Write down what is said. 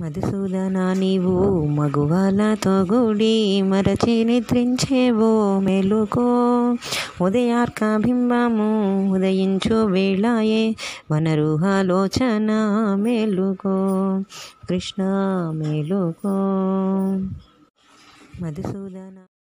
మధుసూదన నీవు మగువాలతో గుడి మరచి నిద్రించేవో మెలుకో. ఉదయార్క బింబము ఉదయించు వేళాయే వనరుహాలోచన మేలుకో. కృష్ణ మేలుకో. మధుసూదన